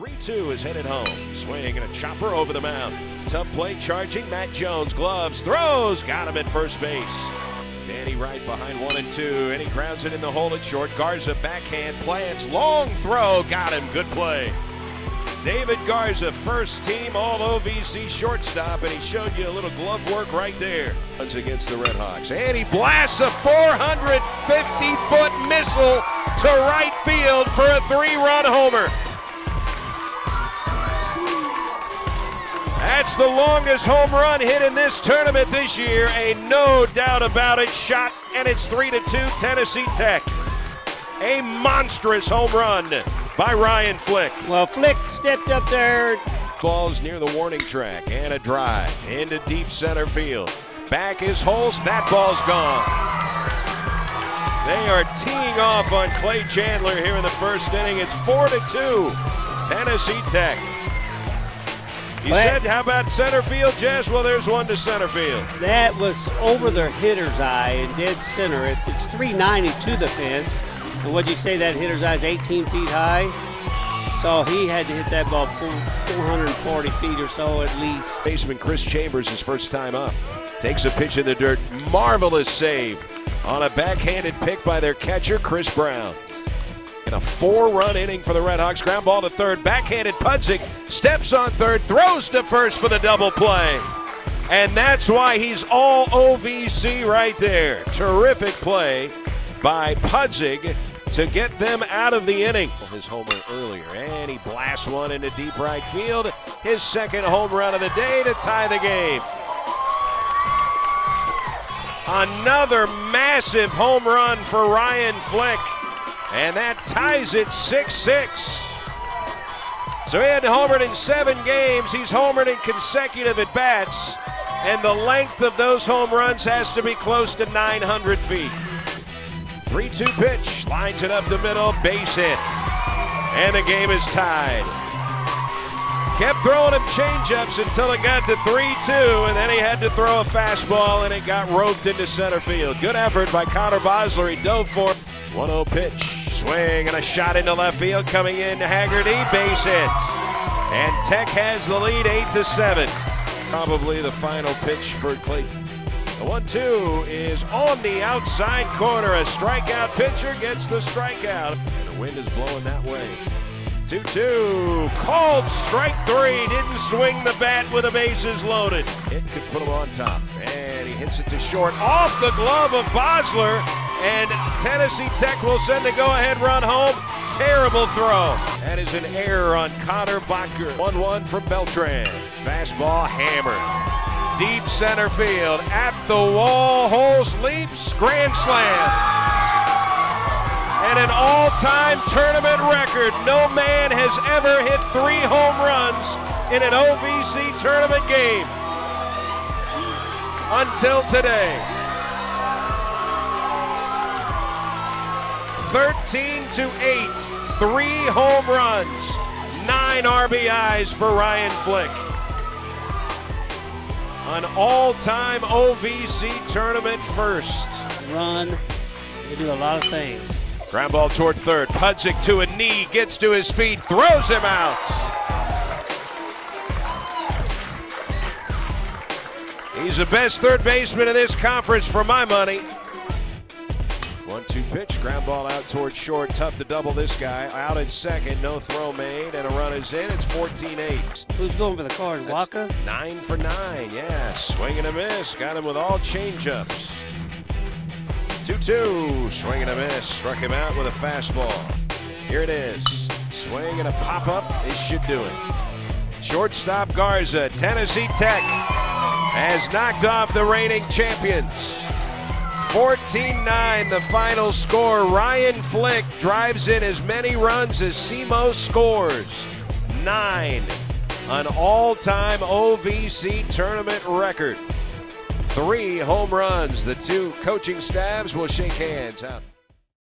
3-2 is headed home. Swing and a chopper over the mound. Tough play charging. Matt Jones gloves, throws, got him at first base. Danny Wright behind one and two, and he grounds it in the hole at short. Garza backhand plants, long throw, got him. Good play. David Garza, first team All OVC shortstop, and he showed you a little glove work right there. Runs against the Red Hawks, and he blasts a 450 foot missile to right field for a three run homer. The longest home run hit in this tournament this year, a no doubt about it shot, and it's 3 to 2 Tennessee Tech. A monstrous home run by Ryan Flick. Well, Flick stepped up there. Balls near the warning track and a drive into deep center field. Back is Holst. That ball's gone. They are teeing off on Clay Chandler here in the first inning. It's 4 to 2. Tennessee Tech. You said, how about center field, Jess? Well, there's one to center field. That was over the hitter's eye in dead center. It, it's 390 to the fence. And what'd you say that hitter's eye is 18 feet high? So he had to hit that ball 440 feet or so at least. Baseman Chris Chambers, his first time up, takes a pitch in the dirt. Marvelous save on a backhanded pick by their catcher, Chris Brown. In a four-run inning for the Red Hawks, ground ball to third, backhanded Pudzik steps on third, throws to first for the double play. And that's why he's all OVC right there. Terrific play by Pudzik to get them out of the inning. His homer earlier, and he blasts one into deep right field. His second home run of the day to tie the game. Another massive home run for Ryan Flick, and that ties it 6 6. So he had homered in seven games. He's homered in consecutive at bats, and the length of those home runs has to be close to 900 feet. 3 2 pitch, lines it up the middle, base hit. And the game is tied. Kept throwing him changeups until it got to 3 2, and then he had to throw a fastball, and it got roped into center field. Good effort by Connor Bosler. He dove for 1 0 pitch. Swing and a shot into left field coming in Haggerty. Base hit. And Tech has the lead 8 to 7. Probably the final pitch for Clayton. The one two is on the outside corner. A strikeout pitcher gets the strikeout. And the wind is blowing that way. 2 2. Called strike three. Didn't swing the bat with the bases loaded. It could put him on top. And he hits it to short off the glove of Bosler. And Tennessee Tech will send the go ahead run home. Terrible throw. That is an error on Connor Bacher. 1 1 from Beltran. Fastball hammered deep center field at the wall. Holst leaps, grand slam. And an all time tournament record. No man has ever hit three home runs in an OVC tournament game until today. 13 to 8, three home runs, nine RBIs for Ryan Flick an all-time OVC tournament first. Run. They do a lot of things. Ground ball toward third. Pudzik to a knee, gets to his feet, throws him out. He's the best third baseman in this conference for my money. One-two pitch, ground ball out towards short. Tough to double this guy. Out at second, no throw made, and a run is in. It's 14-8. Who's going for the cars? Waka? Nine for nine, yeah. Swing and a miss. Got him with all changeups. 2 2. Swing and a miss. Struck him out with a fastball. Here it is. Swing and a pop up. This should do it. Shortstop Garza, Tennessee Tech, has knocked off the reigning champions. 14 9, the final score. Ryan Flick drives in as many runs as SEMO scores. Nine an all time OVC tournament record. Three home runs. The two coaching staffs will shake hands.